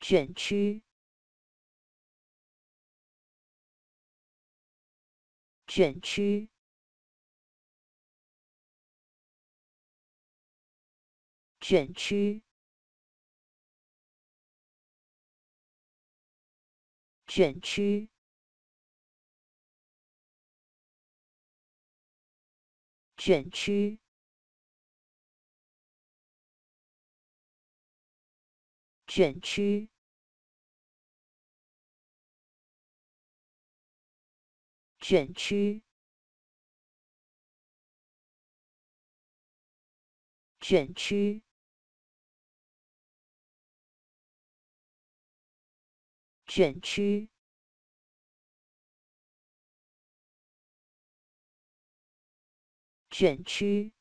卷曲，卷曲，卷曲，卷曲，卷曲。卷曲，卷曲，卷曲，卷曲，卷曲。